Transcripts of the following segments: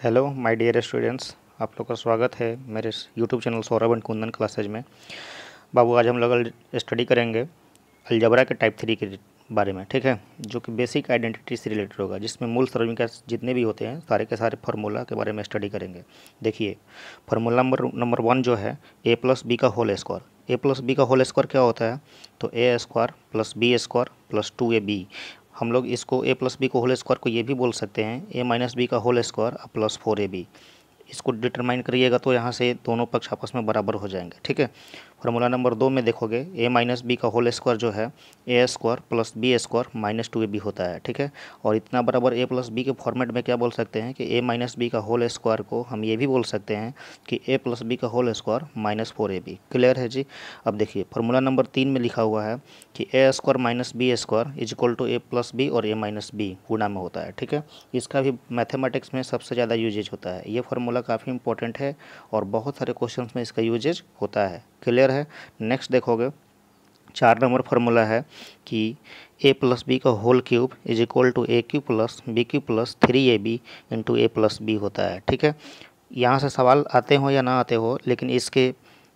Hello my dear students आप लोग का स्वागत है मेरे YouTube channel Saurabh and Kundan classes में। बाबू, आज हम लोग स्टडी करेंगे अलजबरा के टाइप थ्री के बारे में, ठीक है? जो कि बेसिक आइडेंटिटी से रिलेटेड होगा, जिसमें मूल का जितने भी होते हैं, सारे के सारे फार्मूला के बारे में स्टडी करेंगे। देखिए फार्मूला नंबर नंबर वन जो है ए प्लस बी का whole square A plus B का होल स्क्वायर क्या होता है? तो A square plus B square plus two A B हम लोग इसको ए प्लस बी को होल स्क्वायर को ये भी बोल सकते हैं। ए माइनस बी का whole square plus four A B इसको डिटरमाइन करिएगा तो यहाँ से दोनों पक्ष आपस में बराबर हो जाएँगे, ठीक है? फार्मूला नंबर दो में देखोगे ए माइनस बी का होल स्क्वायर जो है A square plus B square minus two A B होता है, ठीक है? और इतना बराबर ए प्लस बी के फॉर्मेट में क्या बोल सकते हैं कि ए माइनस बी का होल स्क्वायर को हम ये भी बोल सकते हैं कि ए प्लस बी का whole square minus four A B clear है जी? अब देखिए, फार्मूला नंबर तीन में लिखा हुआ है कि A square minus B square is equal to A plus B और ए माइनस बी गुणा में होता है, ठीक है? इसका भी मैथमेटिक्स में सबसे ज़्यादा यूजेज होता है। ये फार्मूला काफ़ी इंपॉर्टेंट है और बहुत सारे क्वेश्चन में इसका यूजेज होता है। क्लियर है। नेक्स्ट देखोगे, चार नंबर फार्मूला है कि ए प्लस बी का whole cube is equal to A cube plus B cube plus three A B into A plus B होता है, ठीक है? यहाँ से सवाल आते हो या ना आते हो, लेकिन इसके,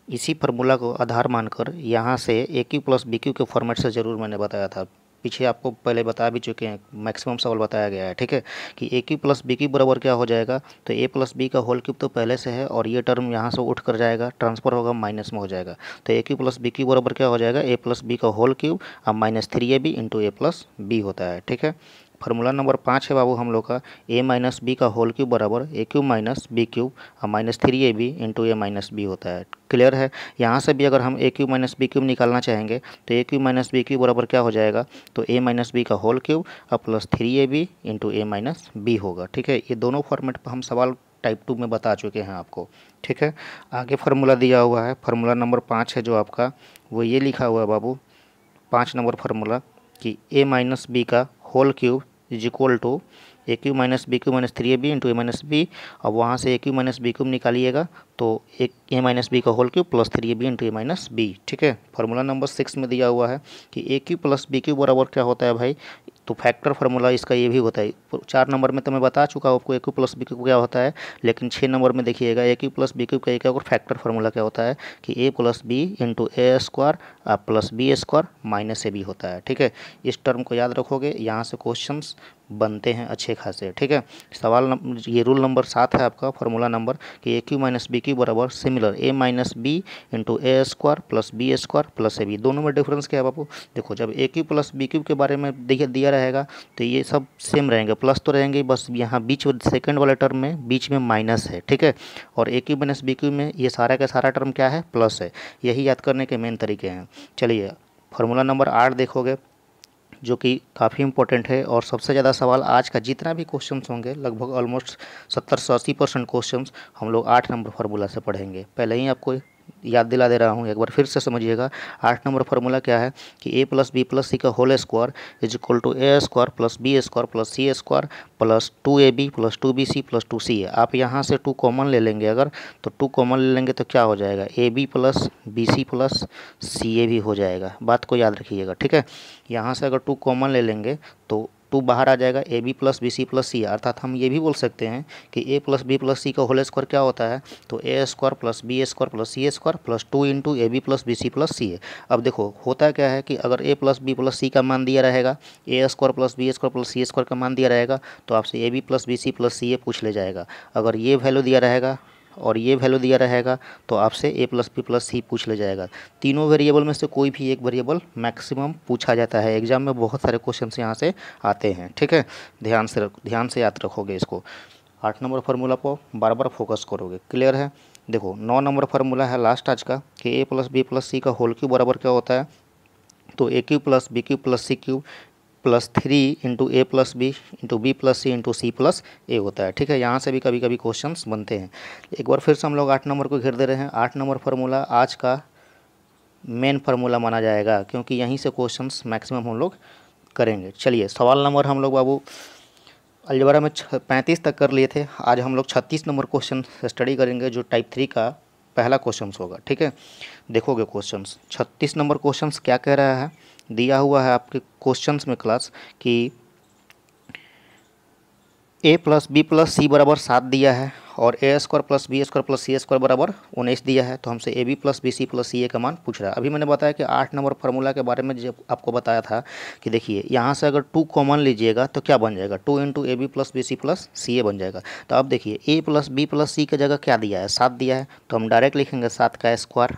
इसी फार्मूला को आधार मानकर यहाँ से A cube plus B cube के फॉर्मेट से ज़रूर मैंने बताया था। पीछे आपको पहले बता भी चुके हैं मैक्सिमम सवाल बताया गया है, ठीक है? कि ए क्यू प्लस बी की बराबर क्या हो जाएगा? तो ए प्लस बी का होल क्यूब तो पहले से है और ये टर्म यहाँ से उठ कर जाएगा ट्रांसफ़र होगा माइनस में हो जाएगा। तो ए क्यू प्लस बी की बराबर क्या हो जाएगा? ए प्लस बी का होल क्यूब अब minus three A B into A plus B होता है, ठीक है? फार्मूला नंबर पाँच है बाबू हम लोग का। ए माइनस बी का होल क्यूब बराबर A cube minus B cube और minus three A B into A minus B होता है। क्लियर है? यहाँ से भी अगर हम A cube minus B cube निकालना चाहेंगे तो A cube minus B cube बराबर क्या हो जाएगा? तो ए माइनस बी का होल क्यूब और plus three A B into A minus B होगा। ठीक है? ये दोनों फॉर्मेट पर हम सवाल टाइप टू में बता चुके हैं आपको। ठीक है? आगे फार्मूला दिया हुआ है। फार्मूला नंबर पाँच है जो आपका। वो ये लिखा हुआ है बाबू, पाँच नंबर फार्मूला कि ए माइनस बी का whole cube is equal to A cube minus B cube minus three A B into A minus B अब वहाँ से A cube minus B cube निकालिएगा तो एक ए माइनस बी का whole cube plus three A B into A minus B ठीक है? Formula number six में दिया हुआ है कि A cube plus B cube बराबर क्या होता है भाई? तो फैक्टर फार्मूला इसका ये भी होता है। चार नंबर में तो मैं बता चुका हूँ, आपको A cube plus B cube क्या होता है, लेकिन छः नंबर में देखिएगा A cube plus B cube का एक और फैक्टर फार्मूला क्या होता है कि A plus B into A square plus B square minus A B होता है, ठीक है? इस टर्म को याद रखोगे, यहाँ से क्वेश्चन बनते हैं अच्छे खासे, ठीक है? सवाल ये रूल नंबर सात है आपका फार्मूला नंबर कि A cube minus B cube बराबर similar A minus B into A square plus B square plus A B दोनों में डिफरेंस क्या है बाबू? देखो, जब A cube plus B cube के बारे में देखिए, दिया रहेगा तो ये सब सेम रहेंगे प्लस तो रहेंगे बस यहाँ बीच सेकेंड वाले टर्म में बीच में माइनस है, ठीक है? और A cube minus B cube में ये सारा का सारा टर्म क्या है? प्लस है। यही याद करने के मेन तरीके हैं। चलिए फार्मूला नंबर आठ देखोगे, जो कि काफ़ी इंपॉर्टेंट है, और सबसे ज़्यादा सवाल आज का, जितना भी क्वेश्चन होंगे, लगभग ऑलमोस्ट सत्तर से अस्सी परसेंट क्वेश्चन हम लोग आठ नंबर फार्मूला से पढ़ेंगे। पहले ही आपको याद दिला दे रहा हूँ एक बार फिर से समझिएगा। आठ नंबर फार्मूला क्या है कि A plus B plus C का whole square is equal to A square plus B square plus C square plus two A B plus two B C plus two C A आप यहाँ से two common ले लेंगे अगर तो two common ले लेंगे तो क्या हो जाएगा? A B plus B C plus C A भी हो जाएगा। बात को याद रखिएगा, ठीक है? यहाँ से अगर टू कॉमन ले लेंगे तो टू बाहर आ जाएगा A B plus B C plus C अर्थात हम ये भी बोल सकते हैं कि A plus B plus C का होल स्क्वायर क्या होता है? तो A square plus B square plus C square plus two into A B plus B C plus C A अब देखो, होता क्या है कि अगर A plus B plus C का मान दिया रहेगा A square plus B square plus C square का मान दिया रहेगा तो आपसे A B plus B C plus C A पूछ ले जाएगा। अगर ये वैल्यू दिया रहेगा और ये वैल्यू दिया रहेगा तो आपसे A plus B plus C पूछ ले जाएगा। तीनों वेरिएबल में से कोई भी एक वेरिएबल मैक्सिमम पूछा जाता है। एग्ज़ाम में बहुत सारे क्वेश्चन यहाँ से आते हैं, ठीक है? ध्यान से रख, ध्यान से याद रखोगे इसको। आठ नंबर फार्मूला को बार बार फोकस करोगे। क्लियर है? देखो, नौ नंबर फार्मूला है लास्ट आज का, कि A plus B plus C का होल क्यू बराबर क्या होता है? तो A cube plus B cube plus C cube plus three into A plus B into B plus C into C plus A होता है, ठीक है? यहाँ से भी कभी कभी क्वेश्चंस बनते हैं। एक बार फिर से हम लोग आठ नंबर को घेर दे रहे हैं। आठ नंबर फार्मूला आज का मेन फार्मूला माना जाएगा, क्योंकि यहीं से क्वेश्चन मैक्सिमम हम लोग करेंगे। चलिए, सवाल नंबर हम लोग बाबू, अलजबरा में पैंतीस तक कर लिए थे। आज हम लोग छत्तीस नंबर क्वेश्चन स्टडी करेंगे, जो टाइप थ्री का पहला क्वेश्चन होगा, ठीक है? देखोगे क्वेश्चंस। छत्तीस नंबर क्वेश्चंस क्या कह रहा है? दिया हुआ है आपके क्वेश्चंस में क्लास कि A plus B plus C बराबर सात दिया है और A square plus B square plus C square बराबर उन्नीस दिया है। तो हमसे A B plus B C plus C A का मान पूछ रहा है। अभी मैंने बताया कि आठ नंबर फार्मूला के बारे में जब आपको बताया था कि देखिए, यहाँ से अगर टू कॉमन लीजिएगा तो क्या बन जाएगा? Two into A B plus B C plus C A बन जाएगा। तो अब देखिए A plus B plus C की जगह क्या दिया है? सात दिया है। तो हम डायरेक्ट लिखेंगे सात का स्क्वायर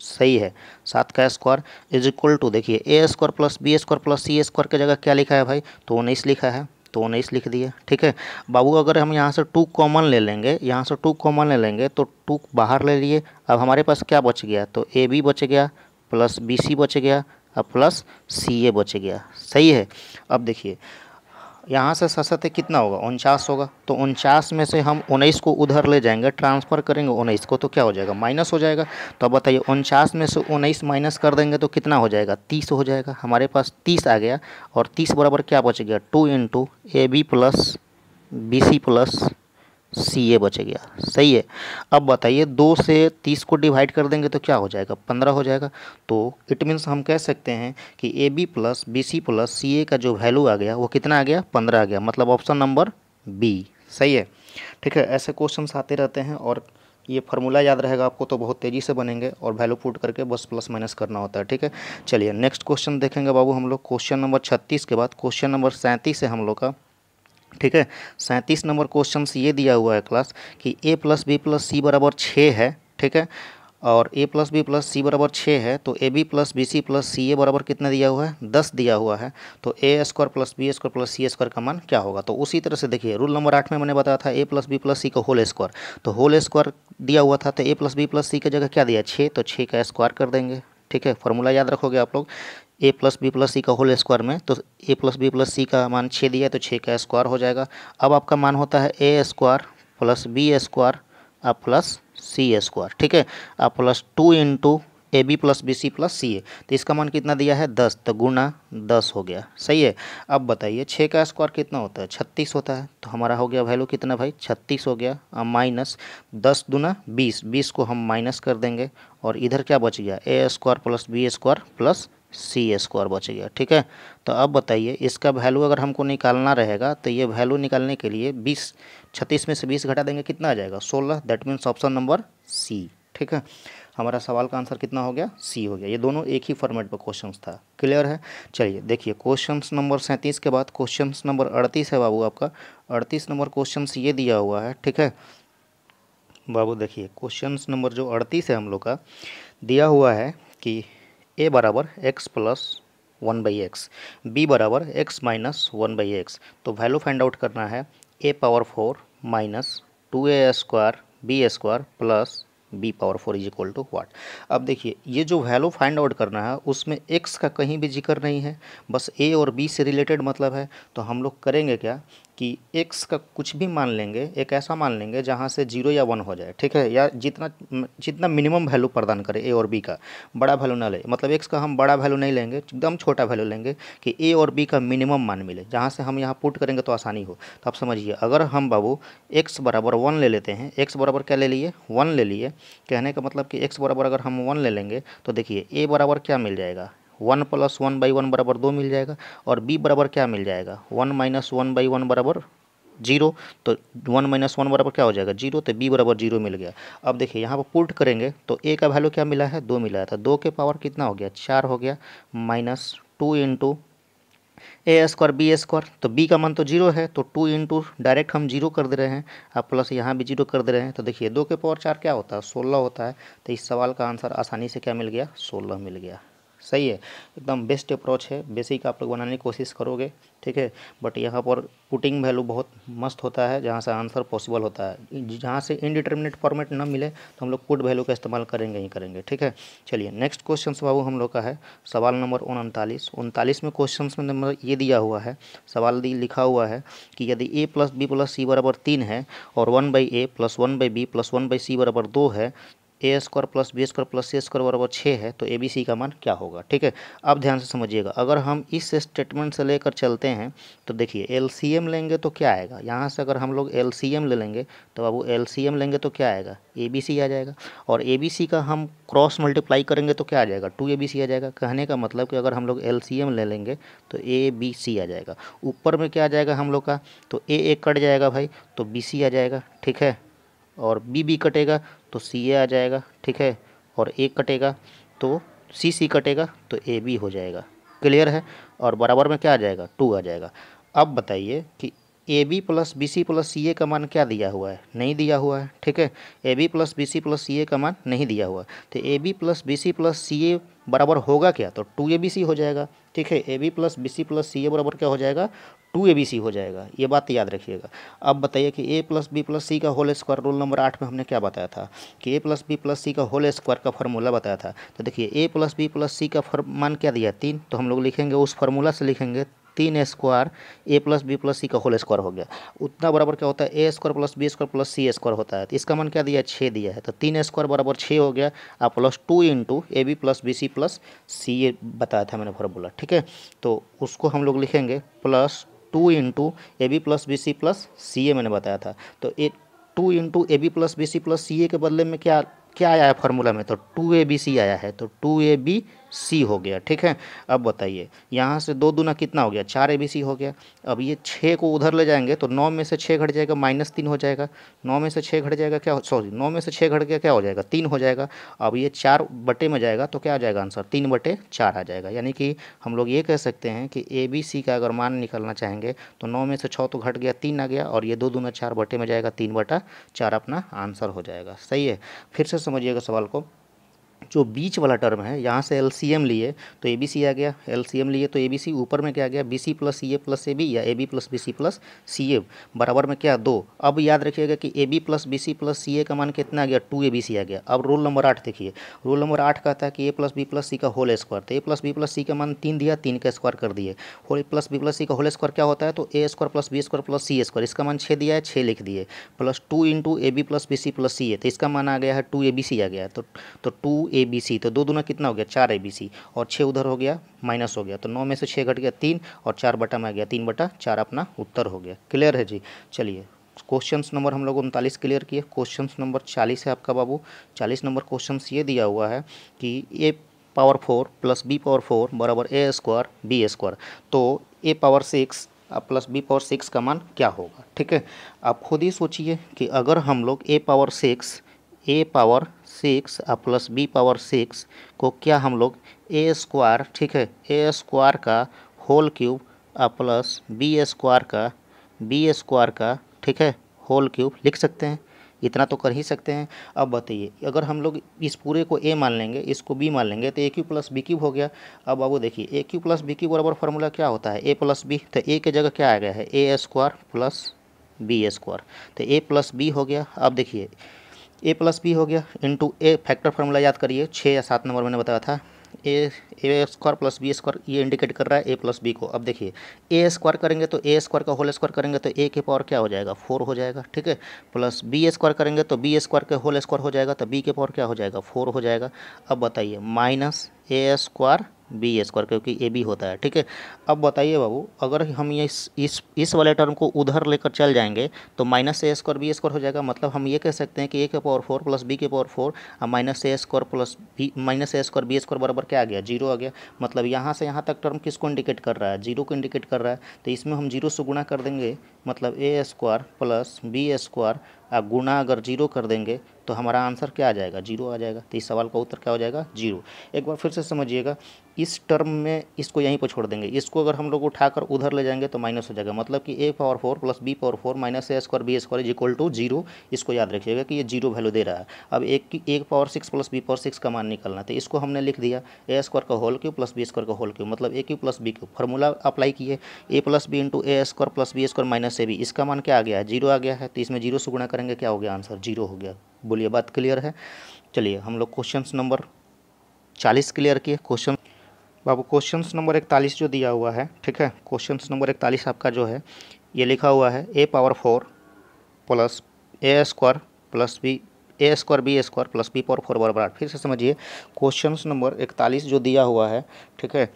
सही है। सात का स्क्वायर इज़ इक्वल टू देखिए A square plus B square plus C square की जगह क्या लिखा है भाई? तो उन्नीस लिखा है तो उन्नीस लिख दिया, ठीक है? बाबू, अगर हम यहाँ से टू कॉमन ले लेंगे, यहाँ से टू कॉमन ले लेंगे तो टू बाहर ले लिए, अब हमारे पास क्या बच गया? तो ए बी बच गया प्लस बी सी बच गया और प्लस सी ए बच गया, सही है? अब देखिए यहाँ से सशत कितना होगा? उनचास होगा। तो उनचास में से हम उन्नीस को उधर ले जाएँगे, ट्रांसफ़र करेंगे, उन्नीस को तो क्या हो जाएगा? माइनस हो जाएगा। तो अब बताइए, उनचास में से उन्नीस माइनस कर देंगे तो कितना हो जाएगा? तीस हो जाएगा। हमारे पास तीस आ गया और तीस बराबर क्या बच गया? Two into A B plus B C plus C A बच गया। सही है। अब बताइए, दो से तीस को डिवाइड कर देंगे तो क्या हो जाएगा? पंद्रह हो जाएगा। तो इट मीन्स हम कह सकते हैं कि A B plus B C plus C A का जो वैल्यू आ गया, वो कितना आ गया? पंद्रह आ गया। मतलब ऑप्शन नंबर बी सही है। ठीक है, ऐसे क्वेश्चन आते रहते हैं और ये फार्मूला याद रहेगा आपको तो बहुत तेज़ी से बनेंगे और वैल्यू पुट करके बस प्लस माइनस करना होता है। ठीक है? चलिए नेक्स्ट क्वेश्चन देखेंगे बाबू हम लोग। क्वेश्चन नंबर छत्तीस के बाद क्वेश्चन नंबर सैंतीस है हम लोग का। ठीक है? सैंतीस नंबर क्वेश्चन ये दिया हुआ है क्लास कि A plus B plus C बराबर छः है, ठीक है? और A plus B plus C बराबर छः है तो A B plus B C plus C A बराबर कितना दिया हुआ है? दस दिया हुआ है। तो A square plus B square plus C square का मान क्या होगा? तो उसी तरह से देखिए रूल नंबर आठ में मैंने बताया था A plus B plus C का होल स्क्वायर तो होल स्क्वायर दिया हुआ था तो A plus B plus C की जगह क्या दिया? छः तो छः का स्क्वायर कर देंगे, ठीक है? फॉर्मूला याद रखोगे आप लोग। A plus B plus C का होल स्क्वायर में तो A plus B plus C का मान छः दिया तो छः का स्क्वायर हो जाएगा। अब आपका मान होता है A square plus B square अब प्लस सी स्क्वायर ठीक है? अब plus two into A B plus B C plus C A तो इसका मान कितना दिया है? दस तो गुना दस हो गया, सही है? अब बताइए छः का स्क्वायर कितना होता है? छत्तीस होता है तो हमारा हो गया वैल्यू कितना भाई? छत्तीस हो गया अब माइनस दस दुना बीस बीस को हम माइनस कर देंगे, और इधर क्या बच गया? A square plus B square plus C square बच गया, ठीक है? तो अब बताइए, इसका वैल्यू अगर हमको निकालना रहेगा तो ये वैल्यू निकालने के लिए बीस, छत्तीस में से बीस घटा देंगे, कितना आ जाएगा? सोलह that means option number C ठीक है? हमारा सवाल का आंसर कितना हो गया? सी हो गया। ये दोनों एक ही फॉर्मेट पर क्वेश्चन था। क्लियर है? चलिए, देखिए क्वेश्चन नंबर सैंतीस के बाद क्वेश्चन नंबर अड़तीस है बाबू आपका। अड़तीस नंबर क्वेश्चन ये दिया हुआ है, ठीक है? बाबू देखिए क्वेश्चन नंबर जो अड़तीस है हम लोग का, दिया हुआ है कि ए बराबर X plus one by X B बराबर X minus one by X तो वैल्यू फाइंड आउट करना है A power four minus two A square B square plus B power four is equal to what अब देखिए, ये जो value find out करना है, उसमें एक्स का कहीं भी ज़िक्र नहीं है। बस ए और बी से रिलेटेड मतलब है। तो हम लोग करेंगे क्या? कि एक्स का कुछ भी मान लेंगे, एक ऐसा मान लेंगे जहाँ से ज़ीरो या वन हो जाए, ठीक है? या जितना जितना मिनिमम वैल्यू प्रदान करे ए और बी का, बड़ा वैल्यू ना ले। मतलब एक्स का हम बड़ा वैल्यू नहीं लेंगे, एकदम छोटा वैल्यू लेंगे कि ए और बी का मिनिमम मान मिले। जहाँ से हम यहाँ पुट करेंगे तो आसानी हो। तो आप समझिए, अगर हम बाबू एक्स बराबर वन ले लेते हैं एक्स बराबर क्या ले लिए? वन ले लिए। कहने का मतलब कि एक्स बराबर अगर हम वन ले लेंगे तो देखिए ए बराबर क्या मिल जाएगा? One plus one by one बराबर दो मिल जाएगा और बी बराबर क्या मिल जाएगा? One minus one by one बराबर ज़ीरो तो वन माइनस वन बराबर क्या हो जाएगा? ज़ीरो तो बी बराबर ज़ीरो मिल गया। अब देखिए, यहाँ पर पुट करेंगे तो ए का वैल्यू क्या मिला है? दो मिला तो दो के पावर कितना हो गया? चार हो गया minus two into A square B square तो बी का मान तो ज़ीरो है तो टू इंटू डायरेक्ट हम ज़ीरो कर दे रहे हैं, अब प्लस यहाँ भी ज़ीरो कर दे रहे हैं। तो देखिए, दो के पावर चार क्या होता है? सोलह होता है। तो इस सवाल का आंसर आसानी से क्या मिल गया? सोलह मिल गया। सही है, एकदम बेस्ट अप्रोच है। बेसिक आप लोग बनाने की कोशिश करोगे, ठीक है? बट यहाँ पर पुटिंग वैल्यू बहुत मस्त होता है, जहाँ से आंसर पॉसिबल होता है। जहाँ से इनडिटर्मिनेट फॉर्मेट ना मिले तो हम लोग पुट वैल्यू का इस्तेमाल करेंगे, ही करेंगे, ठीक है? चलिए नेक्स्ट क्वेश्चन बाबू हम लोग का है, सवाल नंबर उनतालीस। उनतालीस में क्वेश्चन में नंबर ये दिया हुआ है, सवाल दी, लिखा हुआ है कि यदि A plus B plus C बराबर तीन है और one by A plus one by B plus one by C बराबर दो है A square plus B square plus C square बराबर छः है तो ए बी सी का मान क्या होगा? ठीक है? अब ध्यान से समझिएगा, अगर हम इस स्टेटमेंट से लेकर चलते हैं तो देखिए एल सी एम लेंगे तो क्या आएगा? यहाँ से अगर हम लोग एल सी एम ले लेंगे तो बाबू एल सी एम लेंगे तो क्या आएगा? ए बी सी आ जाएगा। और ए बी सी का हम क्रॉस मल्टीप्लाई करेंगे तो क्या आ जाएगा? टू ए बी सी आ जाएगा। कहने का मतलब कि अगर हम लोग एल सी एम ले लेंगे तो ए बी सी आ जाएगा। ऊपर में क्या आ जाएगा हम लोग का? तो ए ए कट जाएगा भाई तो बी सी आ जाएगा। ठीक है? और बी बी कटेगा तो सी ए आ जाएगा, ठीक है? और ए कटेगा तो सी सी कटेगा तो ए बी हो जाएगा। क्लियर है? और बराबर में क्या आ जाएगा? टू आ जाएगा। अब बताइए कि A B plus B C plus C A का मान क्या दिया हुआ है? नहीं दिया हुआ है, ठीक है? A B plus B C plus C A का मान नहीं दिया हुआ है। तो A B plus B C plus C A बराबर होगा क्या? तो टू ए बी सी हो जाएगा, ठीक है? A B plus B C plus C A बराबर क्या हो जाएगा? टू ए बी सी हो जाएगा। ये बात याद रखिएगा। अब बताइए कि A plus B plus C का होल स्क्वायर रोल नंबर आठ में हमने क्या बताया था? कि A plus B plus C का होल स्क्वायर का फार्मूला बताया था। तो देखिए A plus B plus C का मान क्या दिया? तीन। तो हम लोग लिखेंगे, उस फार्मूला से लिखेंगे तीन square, A plus B plus C का होल स्क्वायर हो गया। उतना बराबर क्या होता है? A square plus B square plus C square होता है। तो इसका मन क्या दिया? है छः दिया है। तो तीन स्क्वायर बराबर छः हो गया। और plus two into A B plus B C plus C A बताया था मैंने फार्मूला, ठीक है? तो उसको हम लोग लिखेंगे plus two into A B plus B C plus C A मैंने बताया था। तो A two into A B plus B C plus C A के बदले में क्या क्या आया है फॉर्मूला में? तो टू ए बी सी आया है। तो टू ए बी सी हो गया, ठीक है? अब बताइए, यहाँ से दो दूना कितना हो गया? चार ए बी सी हो गया। अब ये छः को उधर ले जाएँगे तो नौ में से छः घट जाएगा, माइनस तीन हो जाएगा। नौ में से छः घट जाएगा, क्या सॉरी, नौ में से छः घट गया, क्या हो जाएगा? तीन हो जाएगा। अब ये चार बटे में जाएगा तो क्या आ जाएगा आंसर? तीन बटे चार आ जाएगा। यानी कि हम लोग ये कह सकते हैं कि ए बी सी का अगर मान निकलना चाहेंगे तो नौ में से छः तो घट गया, तीन आ गया और ये दो दूना चार बटे में जाएगा, तीन बटा चार अपना आंसर हो जाएगा। सही है? फिर से समझिएगा सवाल को। जो बीच वाला टर्म है, यहाँ से एल सी एम लिए तो ए बी सी आ गया। एल सी एम लिए तो ए बी सी ऊपर में क्या गया? B C plus C A plus A B या A B plus B C plus C A बराबर में क्या? दो। अब याद रखिएगा कि A B plus B C plus C A का मान कितना आ गया? टू ए बी सी आ गया। अब रोल नंबर आठ देखिए। रोल नंबर आठ कहता है कि A plus B plus C का होल स्क्वायर। तो A plus B plus C का मान तीन दिया, तीन का स्क्वायर कर दिए। Whole plus B plus C का होल स्क्वायर क्या होता है? तो A square plus B square plus C square. इसका मान छः दिया है, छः लिख दिए। Plus two into A B plus B C plus C A तो इसका मान आ गया है, टू ए बी सी आ गया तो तो टू ए बी सी तो दो दूना कितना हो गया? चार ए बी सी और छः उधर हो गया माइनस हो गया। तो नौ में से छः घट गया तीन और चार बटा में आ गया तीन बटा चार अपना उत्तर हो गया। क्लियर है जी? चलिए क्वेश्चन नंबर हम लोग उनतालीस क्लियर किए। क्वेश्चन नंबर चालीस है आपका बाबू। चालीस नंबर क्वेश्चन ये दिया हुआ है कि A power four plus B power four बराबर ए स्क्वायर बी स्क्वायर तो A power six plus B power six का मान क्या होगा? ठीक है? आप खुद ही सोचिए कि अगर हम लोग A power six A power six और प्लस बी पावर सिक्स को क्या हम लोग ए स्क्वायर, ठीक है, ए स्क्वायर का होल क्यूब और प्लस बी स्क्वायर का, बी स्क्वायर का, ठीक है, होल क्यूब लिख सकते हैं। इतना तो कर ही सकते हैं। अब बताइए, अगर हम लोग इस पूरे को ए मान लेंगे, इसको बी मान लेंगे तो A cube plus B cube हो गया। अब बाबू देखिए, A cube plus B cube बराबर फार्मूला क्या होता है? ए प्लस बी तो ए के जगह क्या आ गया है? A square plus B square तो ए प्लस बी हो गया। अब देखिए ए प्लस बी हो गया इंटू ए फैक्टर फार्मूला याद करिए छः या सात नंबर मैंने बताया था। A A square plus B square ये इंडिकेट कर रहा है ए प्लस बी को। अब देखिए ए स्क्वायर करेंगे तो ए स्क्वायर का होल स्क्वायर करेंगे तो ए के पावर क्या हो जाएगा? फोर हो जाएगा, ठीक है? प्लस बी स्क्वायर करेंगे तो बी स्क्वायर के होल स्क्वायर हो जाएगा तो बी के पावर क्या हो जाएगा? फोर हो जाएगा। अब बताइए minus A square B square, क्योंकि ए बी होता है, ठीक है? अब बताइए बाबू, अगर हम ये इस इस इस वाले टर्म को उधर लेकर चल जाएँगे तो minus A square B square हो जाएगा मतलब हम ये कह सकते हैं कि ए के पावर फोर प्लस बी के पावर फोर, और minus A square plus B, minus A square B square बराबर क्या आ गया? ज़ीरो आ गया। मतलब यहाँ से यहाँ तक टर्म किसको इंडिकेट कर रहा है? ज़ीरो को इंडिकेट कर रहा है। तो इसमें हम ज़ीरो से गुणा कर देंगे मतलब A square plus B square गुणा अगर ज़ीरो कर देंगे तो हमारा आंसर क्या आ जाएगा? ज़ीरो आ जाएगा। तो इस सवाल का उत्तर क्या हो जाएगा? ज़ीरो। एक बार फिर से समझिएगा, इस टर्म में इसको यहीं पर छोड़ देंगे। इसको अगर हम लोग उठाकर उधर ले जाएँगे तो माइनस हो जाएगा। मतलब कि A power four plus B power four minus A square B square is equal to zero इसको याद रखिएगा कि ये ज़ीरो वैल्यू दे रहा है। अब एक की, एक power six plus B power six का मान निकलना तो इसको हमने लिख दिया ए स्क्वायर का whole cube plus B square का होल क्यू मतलब A cube plus B cube formula apply किए। A plus B into A square plus B square minus A B इसका मान क्या आ गया? है ज़ीरो आ गया है। तो इसमें ज़ीरो से गुणा करेंगे, क्या हो गया आंसर? ज़ीरो हो गया। बोलिए, बात क्लियर है? चलिए, हम लोग क्वेश्चन नंबर चालीस क्लियर किए। क्वेश्चन बाबू क्वेश्चन नंबर इकतालीस जो दिया हुआ है, ठीक है? क्वेश्चन नंबर इकतालीस आपका जो है, ये लिखा हुआ है, A power four plus A square plus B, A square, B square plus B power four बराबर। आठ फिर से समझिए क्वेश्चन नंबर इकतालीस जो दिया हुआ है, ठीक है?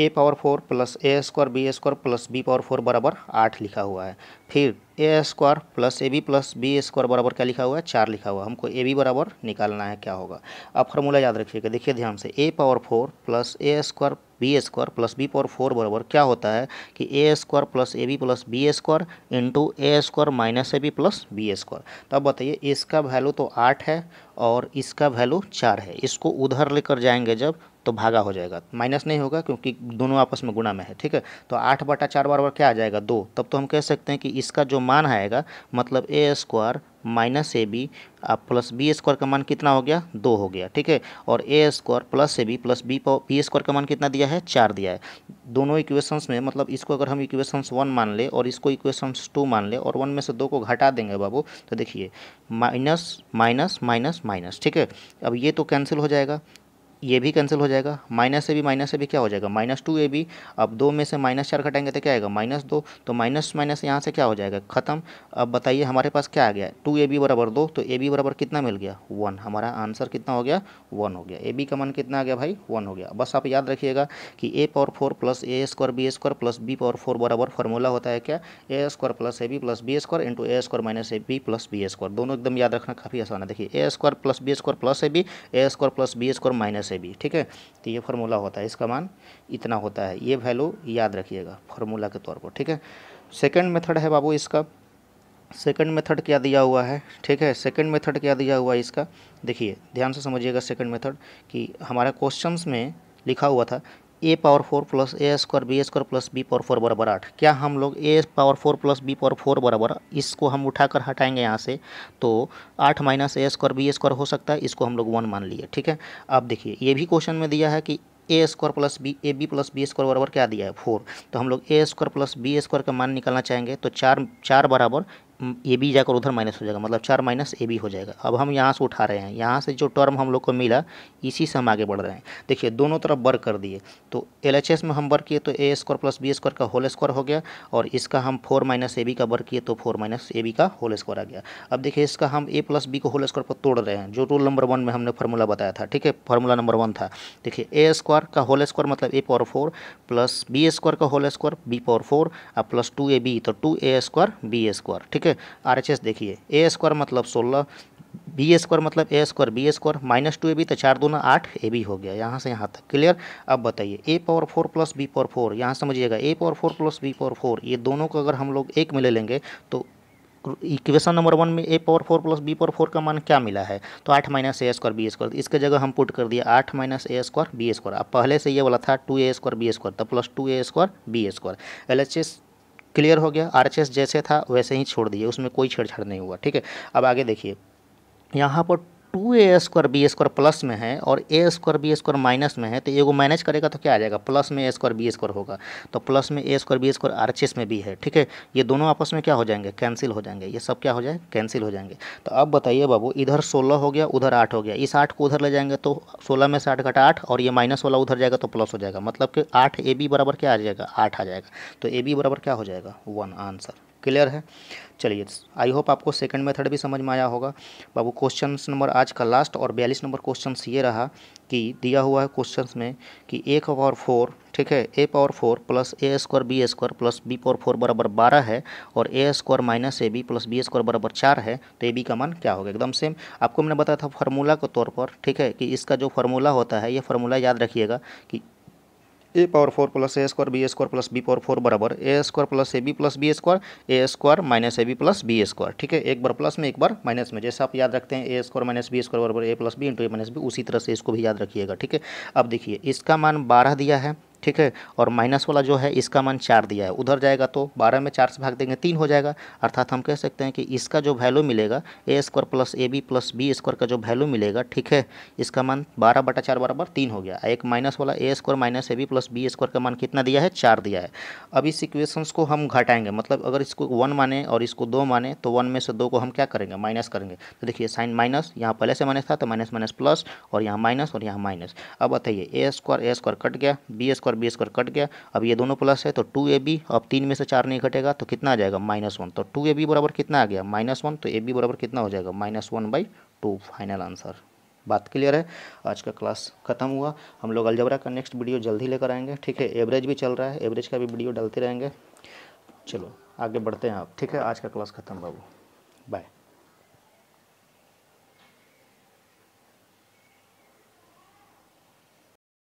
A power four plus A square, B square plus B power four बराबर आठ लिखा हुआ है। फिर A square plus A B plus B square बराबर क्या लिखा हुआ है? चार लिखा हुआ है। हमको ए बी बराबर निकालना है, क्या होगा? अब फार्मूला याद रखिएगा। देखिए ध्यान से, A power four plus A square, B square plus B power four बराबर क्या होता है कि A square plus A B plus B square into A square minus A B plus B square. तो अब बताइए, इसका वैल्यू तो आठ है और इसका वैल्यू चार है। इसको उधर लेकर जाएँगे जब तो भागा हो जाएगा। माइनस नहीं होगा क्योंकि दोनों आपस में गुणा में है, ठीक है? तो आठ बटा चार बार बार क्या आ जाएगा? दो। तब तो हम कह सकते हैं कि इसका जो मान आएगा मतलब A square minus A B plus B square का मान कितना हो गया? दो हो गया, ठीक है? और A square plus A B plus B B square का मान कितना दिया है? चार दिया है। दोनों इक्वेशंस में मतलब इसको अगर हम इक्वेशंस वन मान ले और इसको इक्वेशंस टू मान ले और वन में से दो को घटा देंगे बाबू तो देखिए माइनस माइनस माइनस माइनस ठीक है? अब ये तो कैंसिल हो जाएगा। ये भी कैंसिल हो जाएगा। माइनस से भी, माइनस से भी क्या हो जाएगा? माइनस टू ए बी, अब दो में से माइनस चार घटाएँगे तो क्या आएगा? माइनस दो तो माइनस माइनस यहाँ से क्या हो जाएगा? खत्म। अब बताइए हमारे पास क्या आ गया? टू ए बी बराबर दो तो ए बी बराबर कितना मिल गया? वन। हमारा आंसर कितना हो गया? वन हो गया। ए बी का मान कितना आ गया भाई? वन हो गया। बस आप याद रखिएगा कि A power four plus A square B square plus B power four बराबर फार्मूला होता है क्या? A square plus A B plus B square into A square minus A B plus B square दोनों एकदम याद रखना काफ़ी आसान है। देखिए A square plus B square plus A B A square plus B square minus A भी, ठीक है? तो ये फार्मूला होता है, इसका मान इतना होता है। ये वैल्यू याद रखिएगा फार्मूला के तौर पर, ठीक है? सेकंड मेथड है बाबू इसका। सेकंड मेथड क्या दिया हुआ है, ठीक है? सेकंड मेथड क्या दिया हुआ है इसका? देखिए, ध्यान से समझिएगा सेकंड मेथड कि हमारे क्वेश्चंस में लिखा हुआ था A power four plus A square B square plus B power four बराबर आठ। क्या हम लोग A power four plus B power four बराबर, इसको हम उठाकर हटाएँगे यहाँ से? तो आठ minus A square B square हो सकता है, इसको हम लोग वन मान लिए, ठीक है? अब देखिए, ये भी क्वेश्चन में दिया है कि A square plus B A B plus B square बराबर क्या दिया है? फोर तो हम लोग A square plus B square का मान निकालना चाहेंगे तो चार चार बराबर ए बी जाकर उधर माइनस हो जाएगा। मतलब चार माइनस ए बी हो जाएगा। अब हम यहाँ से उठा रहे हैं। यहाँ से जो टर्म हम लोग को मिला, इसी से हम आगे बढ़ रहे हैं। देखिए, दोनों तरफ़ वर्क कर दिए। तो एल एच एस में हम वर्क किए तो A square plus B square का होल स्क्वायर हो गया और इसका हम फोर माइनस ए बी का वर्क किए तो फोर माइनस ए बी का होल स्क्वायर आ गया। अब देखिए, इसका हम ए प्लस बी को होल स्क्वायर पर तोड़ रहे हैं। जो रूल नंबर वन में हमने फार्मूला बताया था, ठीक है? फार्मूला नंबर वन था। देखिए ए स्क्वायर का होल स्क्वायर मतलब A power four plus B square का whole square B power four और प्लस टू ए बी तो two A square B square ठीक है? आर एच एस देखिए, ए स्क्वायर मतलब सोलह, बी स्क्वायर मतलब A square, B square minus two A B तो चार दूना आठ ए बी हो गया, यहाँ से यहाँ तक, क्लियर? अब बताइए, A power four plus B power four, यहाँ समझिएगा, A power four plus B power four, ये दोनों को अगर हम लोग एक में ले लेंगे तो इक्वेशन नंबर वन में A power four plus B power four का मान क्या मिला है? तो आठ minus A square B square, इसके जगह हम पुट कर दिया आठ minus A square B square, अब पहले से ये वाला था two A square B square तो plus two A square B square, L H S clear हो गया, आरएचएस जैसे था वैसे ही छोड़ दिए, उसमें कोई छेड़छाड़ नहीं हुआ, ठीक है? अब आगे देखिए, यहाँ पर two A square, B square plus में है और A square, B square minus में है तो ये एगो मैनेज करेगा तो क्या आ जाएगा? प्लस में ए स्क्वायर, बी स्क्वायर होगा। तो प्लस में ए स्क्वायर, बी स्क्वायर आर में भी है, ठीक है? ये दोनों आपस में क्या हो जाएँगे? कैंसिल हो जाएँगे। ये सब क्या हो जाए? कैंसिल हो जाएँगे। तो अब बताइए बाबू, इधर सोलह हो गया, उधर आठ हो गया। इस आठ को उधर ले जाएँगे तो सोलह में से आठ घटा आठ और ये माइनस वाला उधर जाएगा तो प्लस हो जाएगा। मतलब कि आठ ए बी बराबर क्या आ जाएगा? आठ आ जाएगा। तो ए बी बराबर क्या हो जाएगा? One, answer. क्लियर है? चलिए आई होप आपको सेकंड मेथड भी समझ में आया होगा। बाबू क्वेश्चन नंबर आज का लास्ट और बयालीस नंबर क्वेश्चन ये रहा कि दिया हुआ है क्वेश्चन में कि ए पावर फोर ठीक है? A power four plus A square B square plus B power four बराबर बारह है और A square minus A B plus B square बराबर चार है तो ए बी का मान क्या होगा? एकदम सेम आपको मैंने बताया था फार्मूला के तौर पर, ठीक है, कि इसका जो फार्मूला होता है, ये फार्मूला याद रखिएगा कि A power four plus A square, B square plus B power four बराबर, A square plus A B plus B square, A square minus A B plus B square, ठीक है? एक बार प्लस में, एक बार माइनस में, जैसे आप याद रखते हैं, A square minus B square बराबर A plus B into A minus B, उसी तरह से इसको भी याद रखिएगा, ठीक है? अब देखिए, इसका मान बारह दिया है ठीक है? और माइनस वाला जो है, इसका मान चार दिया है। उधर जाएगा तो बारह में चार से भाग देंगे, तीन हो जाएगा। अर्थात हम कह सकते हैं कि इसका जो वैल्यू मिलेगा A square plus A B plus B square का जो वैल्यू मिलेगा, ठीक है? इसका मान बारह बटा चार बराबर तीन हो गया। एक माइनस वाला A square minus A B plus B square का मान कितना दिया है? चार दिया है। अब इस इक्वेशंस को हम घटाएँगे। मतलब अगर इसको वन माने और इसको दो माने तो वन में से दो को हम क्या करेंगे? माइनस करेंगे। तो देखिए साइन माइनस यहाँ पहले से माइनस था तो माइनस माइनस प्लस और यहाँ माइनस और यहाँ माइनस अब बताइए A square A square cut गया B square square B square cut गया। अब ये दोनों प्लस है तो टू ए बी अब तीन में से चार नहीं घटेगा तो कितना आ जाएगा? माइनस वन तो टू ए बी बराबर कितना आ गया? माइनस वन तो ए बी बराबर कितना हो जाएगा? Minus one by two final answer बात क्लियर है? आज का क्लास खत्म हुआ। हम लोग अलजबरा का नेक्स्ट वीडियो जल्दी लेकर आएँगे, ठीक है? एवरेज भी चल रहा है एवरेज का भी वीडियो डालते रहेंगे। चलो, आगे बढ़ते हैं आप, ठीक है? आज का क्लास खत्म, बाबू। बाय